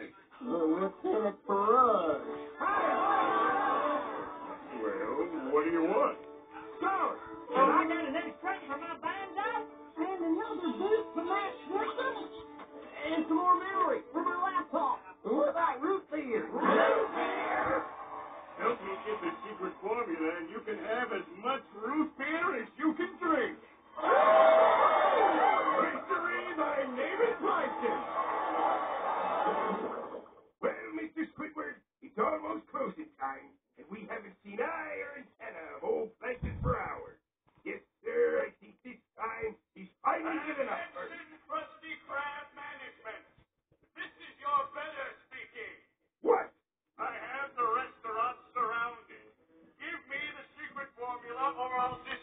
me? Uh, Lieutenant Farage. Well, what do you want? Sorry. And I got an extract for my banjo. And another boot to match this one. And some more memory for my laptop. What about root beer? root beer? Help me get the secret formula, and you can have as much closing time, and we haven't seen eye or antenna of old Plankton for hours. Yes, sir, I think this time he's finally Attention, given up. Attention, Krusty Krab management. This is your better speaking. What? I have the restaurant surrounded. Give me the secret formula or I'll dis-